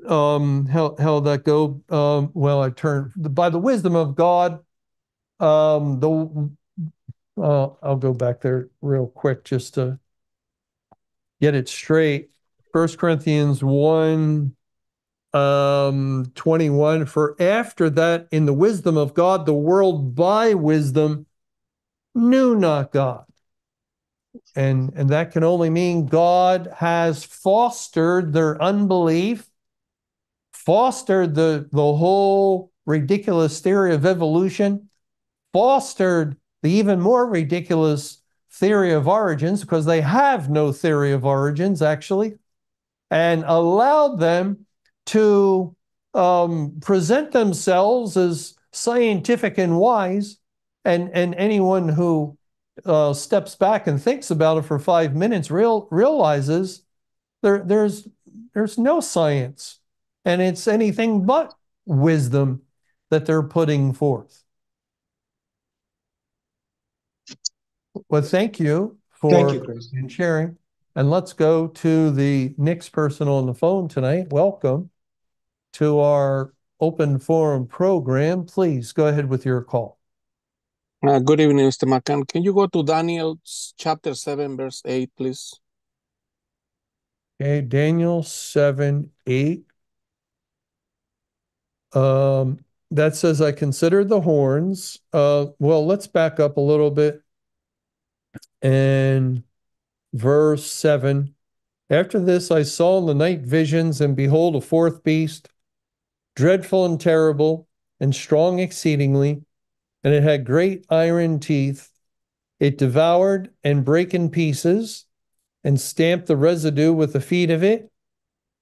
Um, how how that go? Um, well, I turn by the wisdom of God. Um, the uh, I'll go back there real quick just to get it straight. First Corinthians 1 um 21 for after that in the wisdom of God the world by wisdom knew not God. And and that can only mean God has fostered their unbelief fostered the the whole ridiculous theory of evolution fostered the even more ridiculous theory of origins because they have no theory of origins actually and allowed them to um, present themselves as scientific and wise. And, and anyone who uh, steps back and thinks about it for five minutes real, realizes there, there's, there's no science, and it's anything but wisdom that they're putting forth. Well, thank you for Thank you, Chris. sharing. And let's go to the next person on the phone tonight. Welcome to our open forum program. Please go ahead with your call. Uh, good evening, Mr. McCann. Can you go to Daniel chapter 7, verse 8, please? Okay, Daniel 7 8. Um, that says, I considered the horns. Uh, well, let's back up a little bit. And verse 7 After this, I saw in the night visions, and behold, a fourth beast, dreadful and terrible, and strong exceedingly, and it had great iron teeth. It devoured and brake in pieces, and stamped the residue with the feet of it,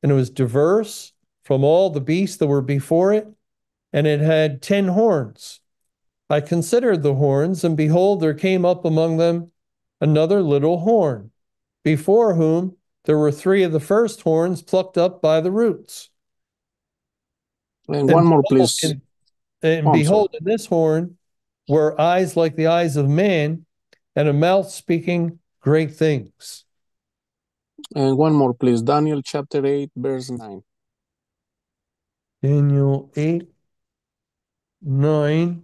and it was diverse from all the beasts that were before it, and it had ten horns. I considered the horns, and behold, there came up among them another little horn, before whom there were three of the first horns plucked up by the roots. And one more, please. And, and Oh, behold, in this horn were eyes like the eyes of man, and a mouth speaking great things. And one more, please. Daniel chapter 8, verse 9. Daniel 8, 9.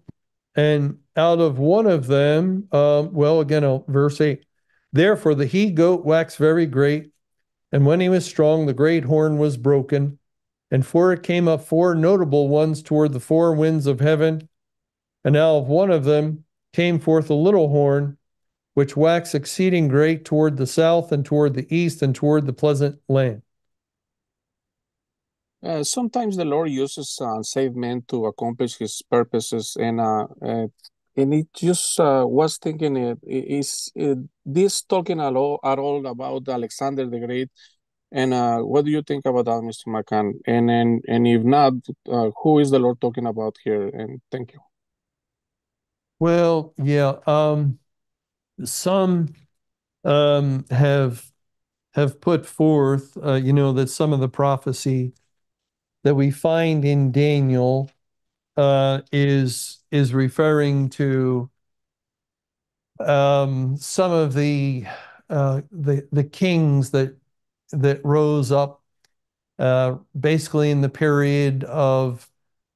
And out of one of them, uh, well, again, uh, verse 8. Therefore, the he goat waxed very great, and when he was strong, the great horn was broken. And for it came up four notable ones toward the four winds of heaven. And out of one of them came forth a little horn, which waxed exceeding great toward the south and toward the east and toward the pleasant land. Uh, sometimes the Lord uses uh, saved men to accomplish his purposes. And uh, uh, and it just uh, was thinking, it, is this talking at all, at all about Alexander the Great? And uh, what do you think about that, Mr. McCann? And and, and if not, uh, who is the Lord talking about here? And thank you. Well, yeah. Um, some um, have have put forth, uh, you know, that some of the prophecy that we find in Daniel uh, is is referring to um, some of the uh, the the kings that that rose up uh, basically in the period of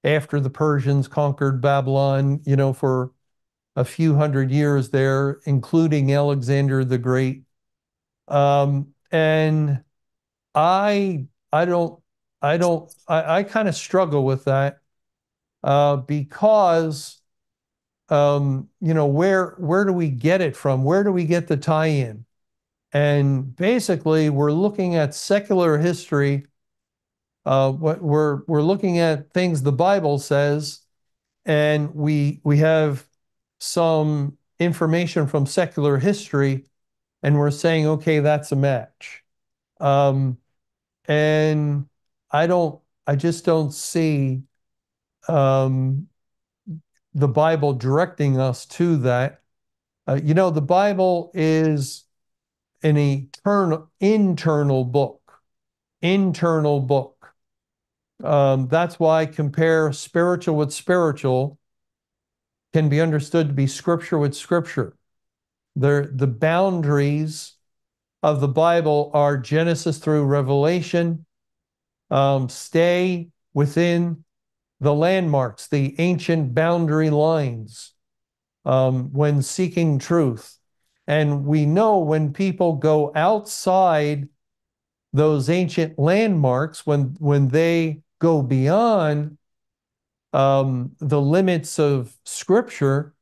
after the Persians conquered Babylon, you know, for a few hundred years there, including Alexander the Great. Um, and I I don't I don't I, I kind of struggle with that uh, because um, you know where where do we get it from? Where do we get the tie-in? And basically, we're looking at secular history. Uh, what we're we're looking at things the Bible says, and we we have some information from secular history, and we're saying, okay, that's a match. Um, and I don't, I just don't see um, the Bible directing us to that. Uh, you know, the Bible is an eternal, internal book, internal book. Um, that's why compare spiritual with spiritual can be understood to be scripture with scripture. They're, the boundaries of the Bible are Genesis through Revelation. Um, stay within the landmarks, the ancient boundary lines um, when seeking truth. And we know when people go outside those ancient landmarks, when, when they go beyond um, the limits of Scripture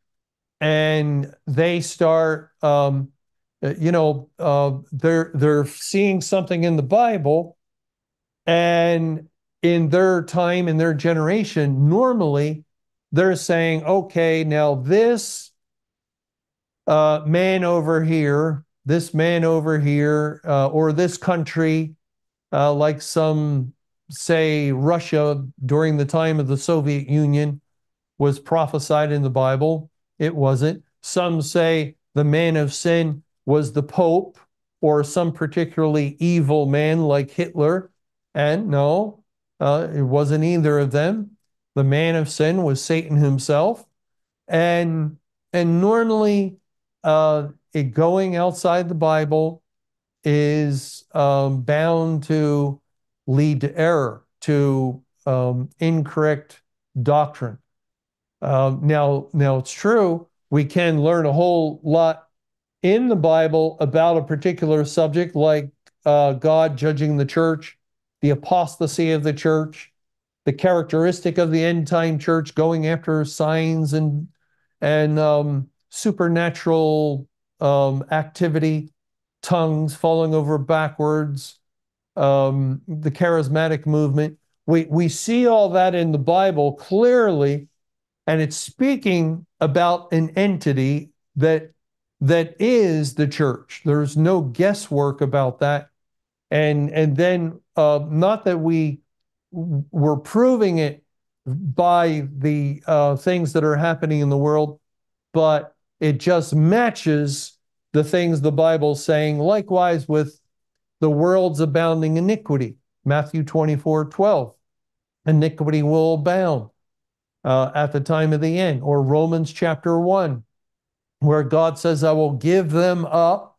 and they start, um, you know, uh, they're, they're seeing something in the Bible and in their time, in their generation, normally they're saying, okay, now this uh, man over here, this man over here, uh, or this country, uh, like some say Russia during the time of the Soviet Union was prophesied in the Bible. It wasn't. Some say the man of sin was the Pope or some particularly evil man like Hitler. And no, uh, it wasn't either of them. The man of sin was Satan himself. And, and normally, uh, it going outside the Bible is um, bound to lead to error, to um, incorrect doctrine. Um, now, now it's true we can learn a whole lot in the Bible about a particular subject, like uh, God judging the church the apostasy of the church, the characteristic of the end time church going after signs and and um, supernatural um, activity, tongues falling over backwards, um, the charismatic movement. We we see all that in the Bible clearly, and it's speaking about an entity that that is the church. There's no guesswork about that. And and then uh, not that we were proving it by the uh, things that are happening in the world, but it just matches the things the Bible's saying. Likewise, with the world's abounding iniquity, Matthew 24 12. Iniquity will abound uh, at the time of the end, or Romans chapter 1, where God says, I will give them up.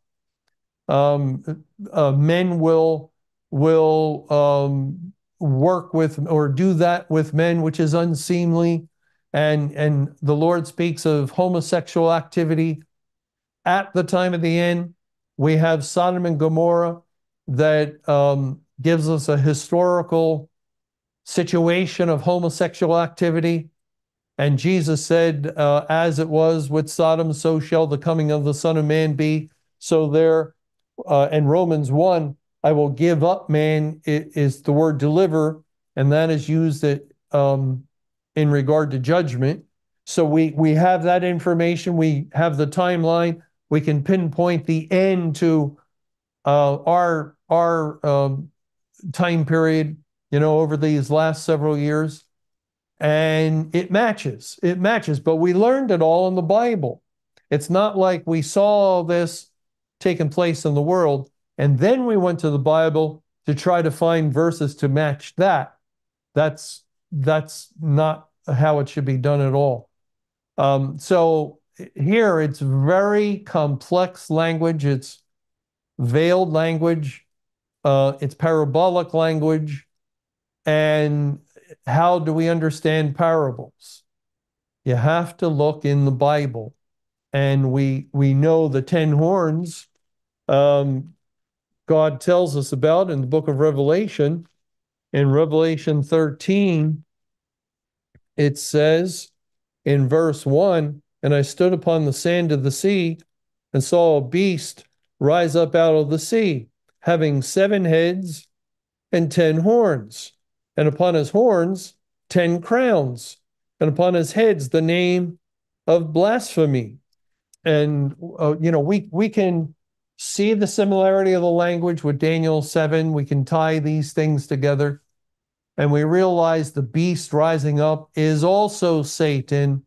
Um, uh, men will will um, work with or do that with men, which is unseemly. And, and the Lord speaks of homosexual activity. At the time of the end, we have Sodom and Gomorrah that um, gives us a historical situation of homosexual activity. And Jesus said, uh, As it was with Sodom, so shall the coming of the Son of Man be. So there, uh, in Romans 1, I will give up man is the word deliver, and that is used it, um, in regard to judgment. So we we have that information. We have the timeline. We can pinpoint the end to uh, our our um, time period. You know, over these last several years, and it matches. It matches. But we learned it all in the Bible. It's not like we saw all this taking place in the world and then we went to the Bible to try to find verses to match that. That's that's not how it should be done at all. Um, so here it's very complex language. It's veiled language. Uh, it's parabolic language. And how do we understand parables? You have to look in the Bible. And we we know the ten horns um, God tells us about in the book of Revelation. In Revelation 13, it says in verse 1 And I stood upon the sand of the sea and saw a beast rise up out of the sea, having seven heads and ten horns, and upon his horns ten crowns, and upon his heads the name of blasphemy. And uh, you know, we we can see the similarity of the language with Daniel 7. We can tie these things together. And we realize the beast rising up is also Satan.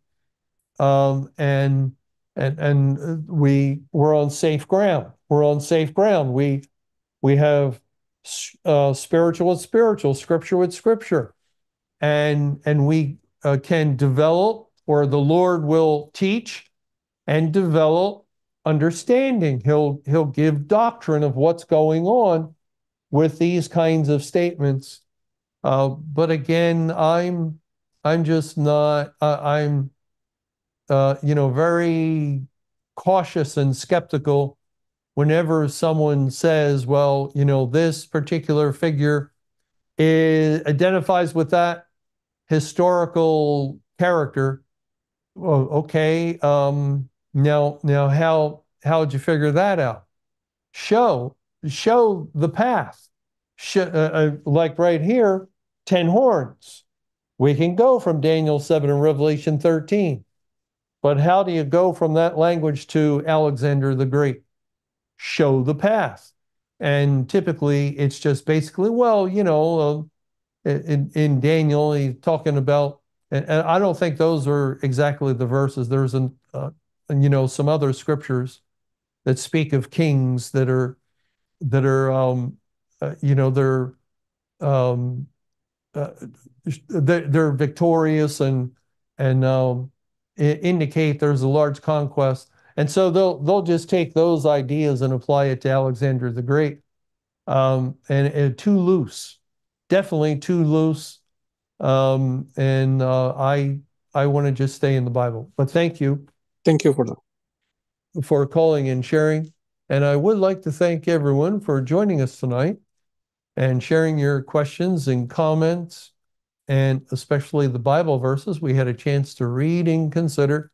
um, and and and we we're on safe ground. We're on safe ground. We we have uh, spiritual with spiritual, scripture with scripture, and and we uh, can develop, or the Lord will teach and develop understanding. He'll he'll give doctrine of what's going on with these kinds of statements. Uh, but again, I'm I'm just not. Uh, I'm uh, you know very cautious and skeptical whenever someone says, "Well, you know, this particular figure is, identifies with that historical character." Well, okay. Um, now, now, how how would you figure that out? Show show the path. Uh, uh, like right here, ten horns. We can go from Daniel 7 and Revelation 13. But how do you go from that language to Alexander the Great? Show the path. And typically it's just basically, well, you know, uh, in, in Daniel, he's talking about, and, and, I don't think those are exactly the verses. There's an, uh, you know, some other scriptures that speak of kings that are, that are, um, uh, you know, they're, um, uh, they're victorious and and um, indicate there's a large conquest. And so they'll they'll just take those ideas and apply it to Alexander the Great. Um, and, and, too loose, definitely too loose. Um, and uh, I I want to just stay in the Bible. But thank you. Thank you for that. For calling and sharing. And I would like to thank everyone for joining us tonight and sharing your questions and comments and especially the Bible verses we had a chance to read and consider.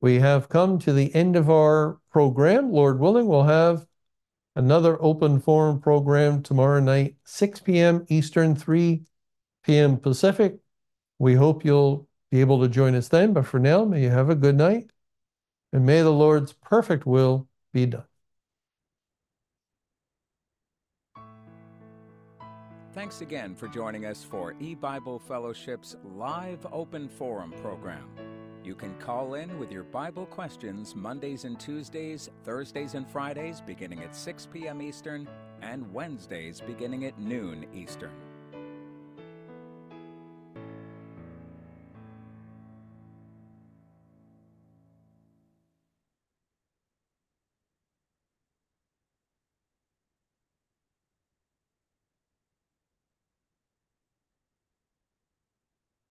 We have come to the end of our program. Lord willing, we'll have another open forum program tomorrow night, 6 p.m. Eastern, 3 p.m. Pacific. We hope you'll be able to join us then. But for now, may you have a good night and may the Lord's perfect will be done. Thanks again for joining us for eBible Fellowship's live open forum program. You can call in with your Bible questions Mondays and Tuesdays, Thursdays and Fridays beginning at 6 p.m. Eastern, and Wednesdays beginning at noon Eastern.